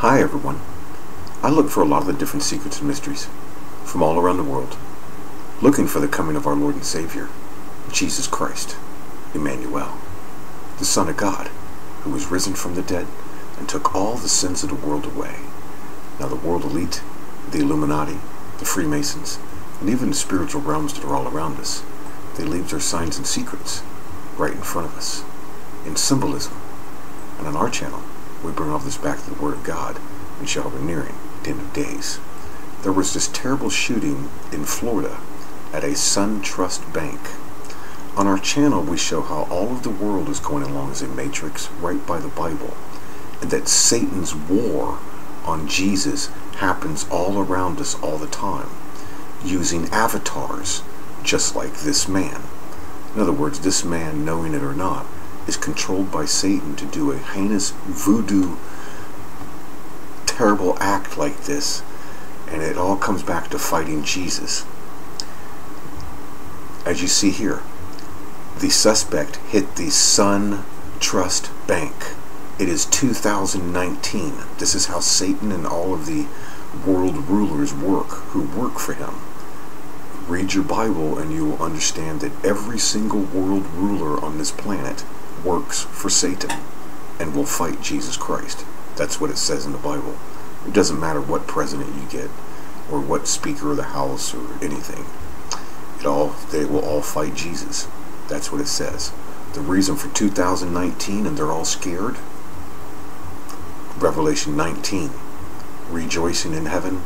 Hi everyone. I look for a lot of the different secrets and mysteries from all around the world, looking for the coming of our Lord and Savior, Jesus Christ, Emmanuel, the Son of God, who was risen from the dead and took all the sins of the world away. Now the world elite, the Illuminati, the Freemasons, and even the spiritual realms that are all around us, they leave their signs and secrets right in front of us, in symbolism. And on our channel, we bring all this back to the Word of God and how we're nearing the end of days. There was this terrible shooting in Florida at a SunTrust bank. On our channel, we show how all of the world is going along as a matrix right by the Bible, and that Satan's war on Jesus happens all around us all the time, using avatars just like this man. In other words, this man, knowing it or not, is controlled by Satan to do a heinous voodoo, terrible act like this, and it all comes back to fighting Jesus. As you see here, the suspect hit the Sun Trust Bank. It is 2019. This is how Satan and all of the world rulers work who work for him. Read your Bible and you will understand that every single world ruler on this planet works for Satan and will fight Jesus Christ. That's what it says in the Bible. It doesn't matter what president you get or what speaker of the house or anything. It all they will all fight Jesus. That's what it says. The reason for 2019 and they're all scared. Revelation 19. Rejoicing in heaven,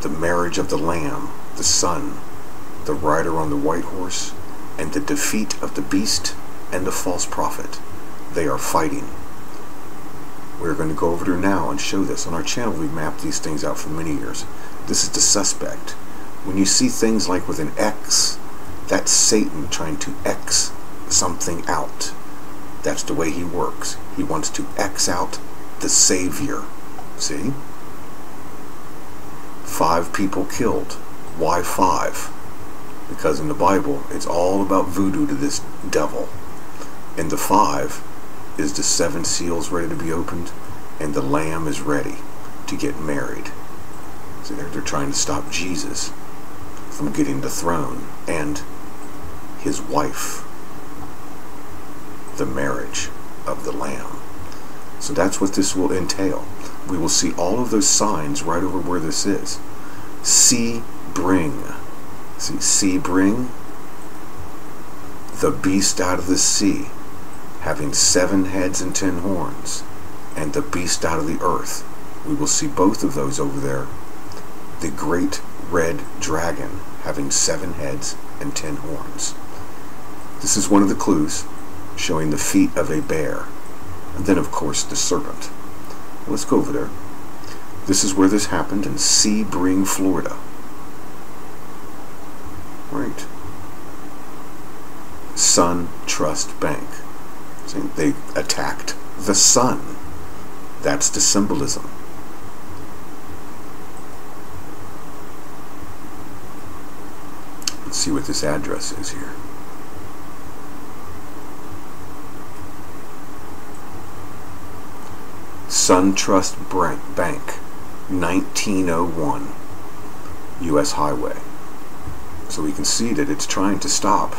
the marriage of the lamb, the son, the rider on the white horse, and the defeat of the beast and the false prophet. They are fighting. We're going to go over there now and show this. On our channel, we've mapped these things out for many years. This is the suspect. When you see things like with an X, that's Satan trying to X something out. That's the way he works. He wants to X out the Savior. See? Five people killed. Why five? Because in the Bible, it's all about voodoo to this devil. And the five is the seven seals ready to be opened, and the lamb is ready to get married. So they're, they're trying to stop Jesus from getting the throne and his wife, the marriage of the lamb. So that's what this will entail. We will see all of those signs right over where this is. See, bring. See, see, bring the beast out of the sea, having seven heads and ten horns, and the beast out of the earth. We will see both of those over there. The great red dragon, having seven heads and ten horns. This is one of the clues showing the feet of a bear. And then, of course, the serpent. Let's go over there. This is where this happened in Sebring, Florida. Right. Sun Trust Bank. See, they attacked the sun. That's the symbolism. Let's see what this address is here. SunTrust Bank, 1901, U.S. Highway. So we can see that it's trying to stop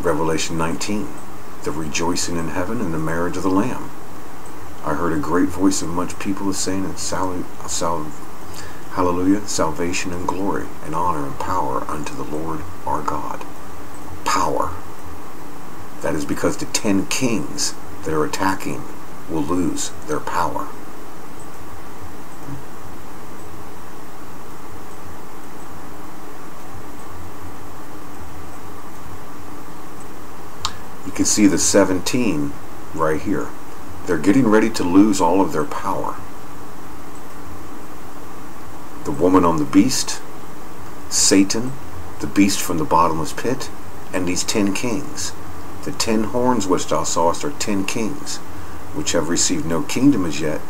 Revelation 19, the rejoicing in heaven and the marriage of the Lamb. I heard a great voice of much people saying, and sal sal Hallelujah, salvation and glory and honor and power unto the Lord our God. Power. That is because the ten kings that are attacking will lose their power. Can see the 17 right here. They're getting ready to lose all of their power. The woman on the beast, Satan, the beast from the bottomless pit, and these ten kings. The ten horns which thou sawest are ten kings which have received no kingdom as yet,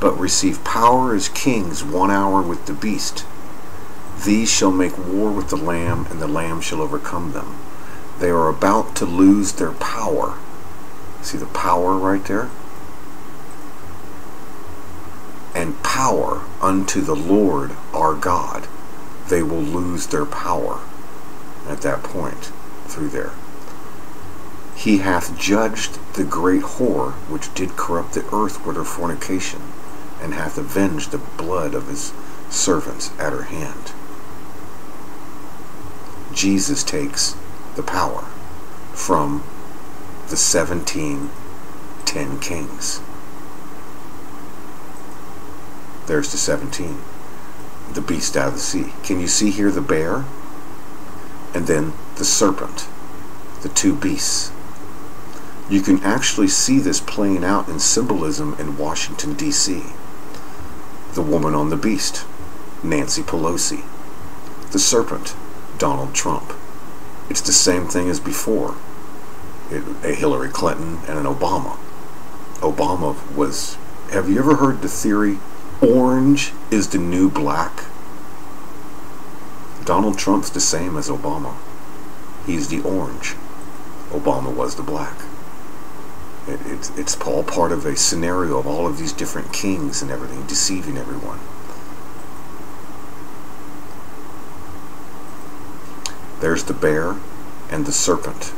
but receive power as kings one hour with the beast. These shall make war with the Lamb, and the Lamb shall overcome them. They are about to lose their power. See the power right there? and power unto the Lord our God, they will lose their power at that point through there. He hath judged the great whore which did corrupt the earth with her fornication, and hath avenged the blood of his servants at her hand. Jesus takes the power from the 17 ten kings. There's the 17. The beast out of the sea. Can you see here the bear? And then the serpent. The two beasts. You can actually see this playing out in symbolism in Washington, D.C. The woman on the beast, Nancy Pelosi. The serpent, Donald Trump. It's the same thing as before. It, a Hillary Clinton and an Obama. Obama was. Have you ever heard the theory orange is the new black? Donald Trump's the same as Obama. He's the orange. Obama was the black. It, it's, it's all part of a scenario of all of these different kings and everything, deceiving everyone. There's the bear and the serpent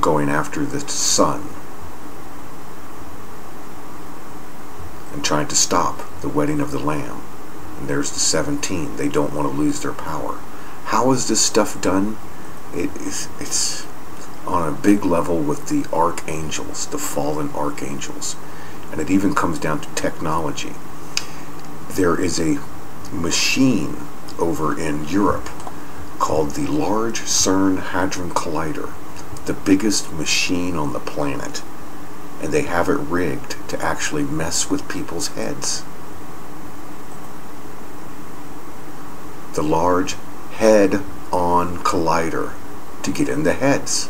going after the sun and trying to stop the wedding of the lamb. And there's the 17. They don't want to lose their power. How is this stuff done? It is it's on a big level with the archangels, the fallen archangels. And it even comes down to technology. There is a machine over in Europe called the Large CERN Hadron Collider, the biggest machine on the planet. And they have it rigged to actually mess with people's heads. The Large Head On Collider to get in the heads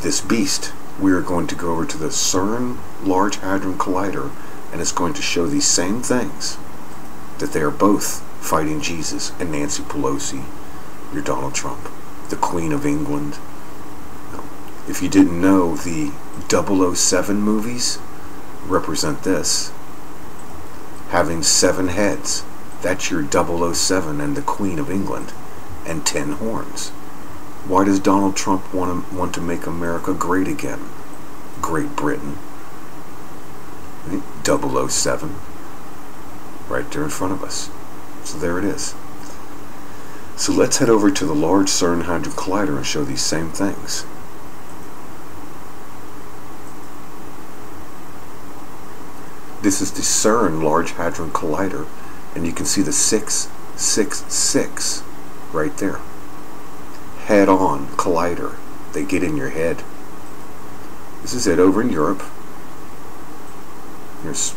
this beast, we are going to go over to the CERN Large Hadron Collider and it's going to show these same things that they are both fighting Jesus and Nancy Pelosi, your Donald Trump, the Queen of England. If you didn't know, the 007 movies represent this. Having seven heads, that's your 007 and the Queen of England, and ten horns. Why does Donald Trump want to, want to make America great again? Great Britain. 007. Right there in front of us. So there it is. So let's head over to the Large CERN Hadron Collider and show these same things. This is the CERN Large Hadron Collider, and you can see the 666 right there head on collider. They get in your head. This is it over in Europe. There's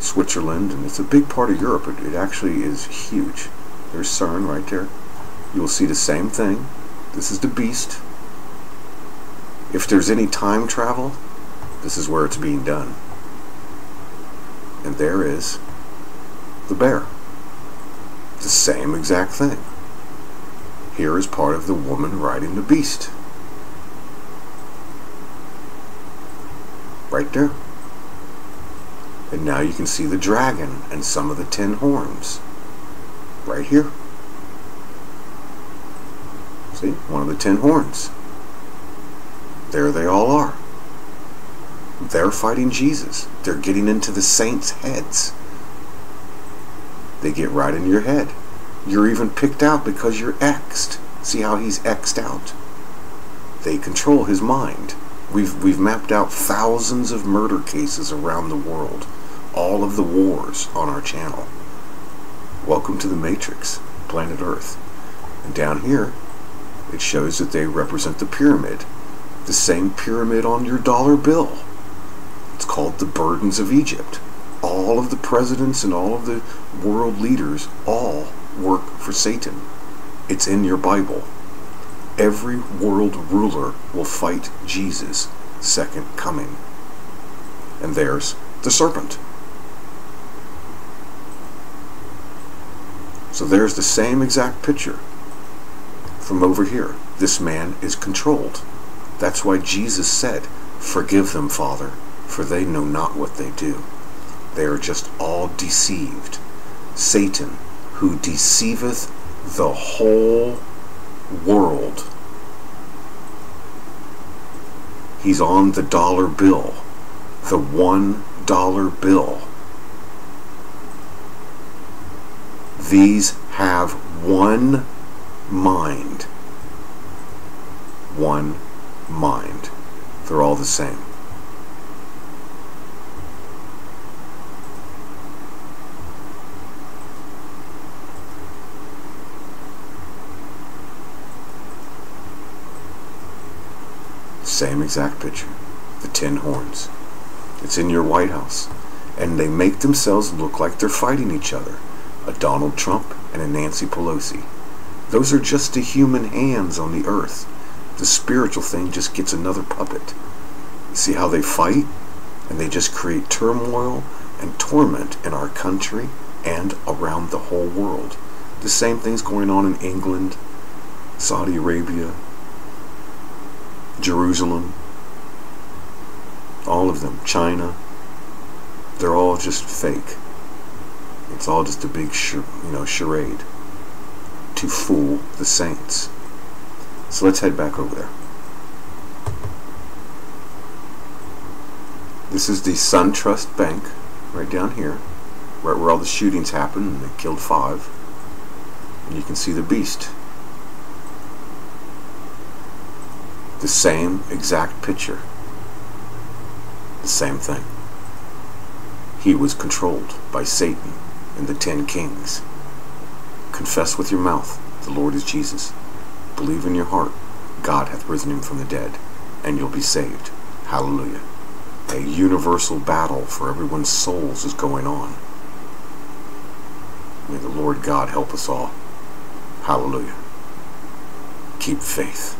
Switzerland, and it's a big part of Europe. It, it actually is huge. There's CERN right there. You will see the same thing. This is the beast. If there's any time travel, this is where it's being done. And there is the bear. The same exact thing here is part of the woman riding the beast. Right there. And now you can see the dragon and some of the ten horns. Right here. See, one of the ten horns. There they all are. They're fighting Jesus. They're getting into the saints' heads. They get right in your head. You're even picked out because you're X'd. See how he's X'd out? They control his mind. We've, we've mapped out thousands of murder cases around the world, all of the wars on our channel. Welcome to the Matrix, planet Earth. And down here, it shows that they represent the pyramid, the same pyramid on your dollar bill. It's called the Burdens of Egypt. All of the presidents and all of the world leaders all work for Satan. It's in your Bible. Every world ruler will fight Jesus' second coming. And there's the serpent. So there's the same exact picture from over here. This man is controlled. That's why Jesus said, Forgive them, Father, for they know not what they do. They are just all deceived. Satan, who deceiveth the whole world. He's on the dollar bill, the one dollar bill. These have one mind. One mind. They're all the same. Same exact picture. The ten horns. It's in your White House. And they make themselves look like they're fighting each other. A Donald Trump and a Nancy Pelosi. Those are just the human hands on the earth. The spiritual thing just gets another puppet. See how they fight? And they just create turmoil and torment in our country and around the whole world. The same thing's going on in England, Saudi Arabia, Jerusalem, all of them, China. They're all just fake. It's all just a big, you know, charade to fool the saints. So let's head back over there. This is the SunTrust Bank, right down here, right where all the shootings happened, and they killed five. And you can see the beast. The same exact picture. The same thing. He was controlled by Satan and the ten kings. Confess with your mouth, the Lord is Jesus. Believe in your heart, God hath risen him from the dead, and you'll be saved. Hallelujah. A universal battle for everyone's souls is going on. May the Lord God help us all. Hallelujah. Keep faith.